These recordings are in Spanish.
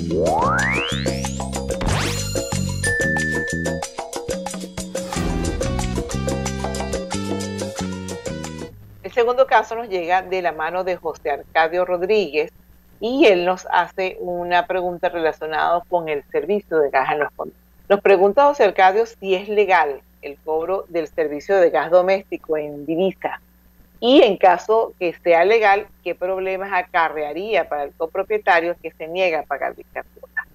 El segundo caso nos llega de la mano de José Arcadio Rodríguez y él nos hace una pregunta relacionada con el servicio de gas en los condominios. Nos pregunta José Arcadio si es legal el cobro del servicio de gas doméstico en divisa y en caso que sea legal, qué problemas acarrearía para el copropietario que se niega a pagar dicha cuota.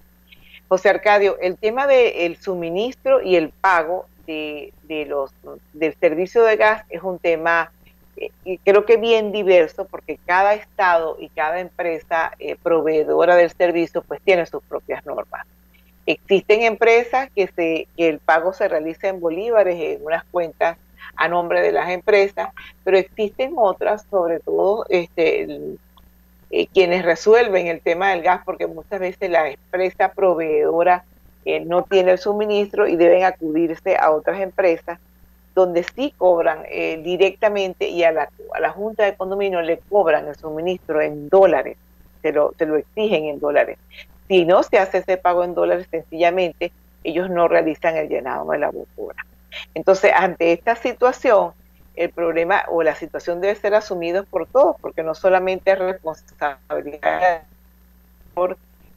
José Arcadio, el tema del suministro y el pago de, los, del servicio de gas es un tema eh, creo que bien diverso porque cada estado y cada empresa eh, proveedora del servicio pues tiene sus propias normas. Existen empresas que, se, que el pago se realiza en bolívares en unas cuentas a nombre de las empresas, pero existen otras, sobre todo este, eh, quienes resuelven el tema del gas, porque muchas veces la empresa proveedora eh, no tiene el suministro y deben acudirse a otras empresas donde sí cobran eh, directamente y a la, a la Junta de Condominio le cobran el suministro en dólares, se lo, se lo exigen en dólares. Si no se hace ese pago en dólares, sencillamente ellos no realizan el llenado de la bombona. Entonces, ante esta situación, el problema o la situación debe ser asumida por todos, porque no solamente es responsabilidad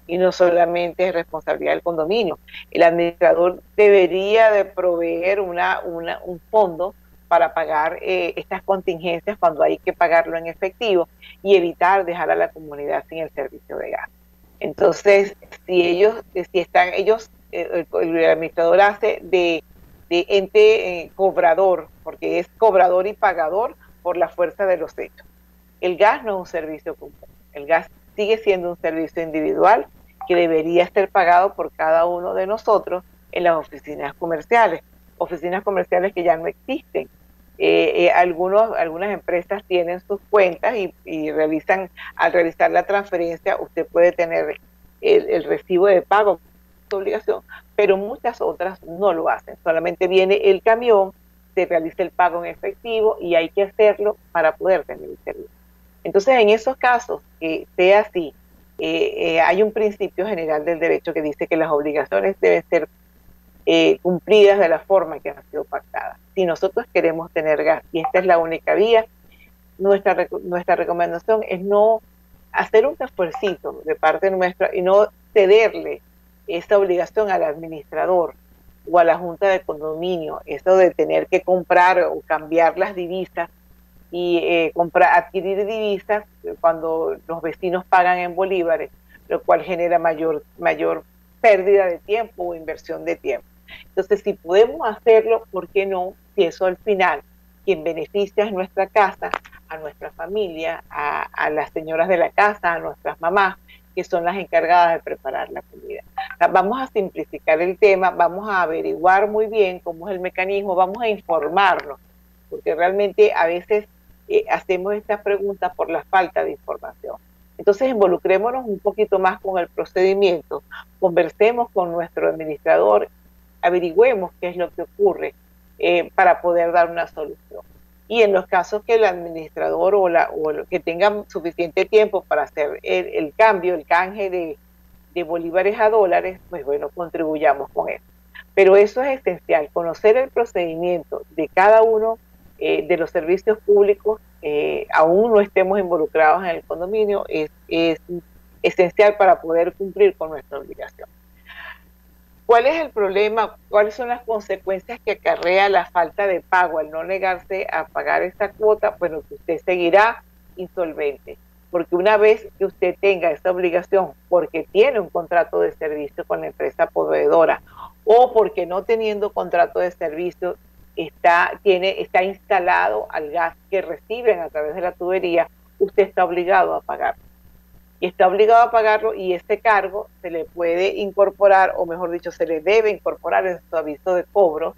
y no solamente es responsabilidad del condominio. El administrador debería de proveer una, un fondo para pagar eh, estas contingencias cuando hay que pagarlo en efectivo y evitar dejar a la comunidad sin el servicio de gas. Entonces, si ellos, si están ellos, eh, el administrador hace de de ente eh, cobrador, porque es cobrador y pagador por la fuerza de los hechos. El gas no es un servicio común, el gas sigue siendo un servicio individual que debería ser pagado por cada uno de nosotros en las oficinas comerciales, oficinas comerciales que ya no existen. Eh, eh, algunos, algunas empresas tienen sus cuentas y, realizan, al realizar la transferencia, usted puede tener el recibo de pago obligación, pero muchas otras no lo hacen. Solamente viene el camión, se realiza el pago en efectivo y hay que hacerlo para poder tener el servicio. Entonces, en esos casos que sea así, eh, eh, hay un principio general del derecho que dice que las obligaciones deben ser eh, cumplidas de la forma que han sido pactadas. Si nosotros queremos tener gas y esta es la única vía, nuestra, nuestra recomendación es no hacer un esfuerzo de parte nuestra y no cederle esta obligación al administrador o a la junta de condominio, esto de tener que comprar o cambiar las divisas y eh, comprar, adquirir divisas cuando los vecinos pagan en bolívares, lo cual genera mayor, mayor pérdida de tiempo o inversión de tiempo. Entonces, si podemos hacerlo, ¿por qué no? Si eso al final, quien beneficia es nuestra casa, a nuestra familia, a, a las señoras de la casa, a nuestras mamás, que son las encargadas de preparar la comida. Vamos a simplificar el tema, vamos a averiguar muy bien cómo es el mecanismo, vamos a informarnos, porque realmente a veces eh, hacemos estas preguntas por la falta de información. Entonces involucrémonos un poquito más con el procedimiento, conversemos con nuestro administrador, averigüemos qué es lo que ocurre eh, para poder dar una solución y en los casos que el administrador o, la, o que tengan suficiente tiempo para hacer el, cambio, el canje de, bolívares a dólares, pues bueno, contribuyamos con eso. Pero eso es esencial, conocer el procedimiento de cada uno eh, de los servicios públicos, eh, aún no estemos involucrados en el condominio, es, es esencial para poder cumplir con nuestra obligación. ¿Cuál es el problema? ¿Cuáles son las consecuencias que acarrea la falta de pago al no negarse a pagar esta cuota? Bueno, que usted seguirá insolvente, porque una vez que usted tenga esta obligación, porque tiene un contrato de servicio con la empresa proveedora o porque no teniendo contrato de servicio está, tiene, está instalado al gas que reciben a través de la tubería, usted está obligado a pagar y está obligado a pagarlo y este cargo se le puede incorporar, o mejor dicho, se le debe incorporar en su aviso de cobro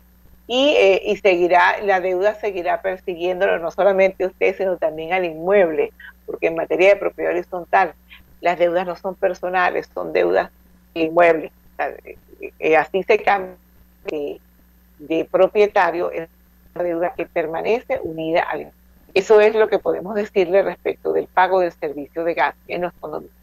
y, eh, y seguirá, la deuda seguirá persiguiéndolo no solamente a usted, sino también al inmueble, porque en materia de propiedad horizontal las deudas no son personales, son deudas inmuebles. Eh, eh, así se cambia de, propietario, es una deuda que permanece unida al inmueble. Eso es lo que podemos decirle respecto del pago del servicio de gas en los condominios.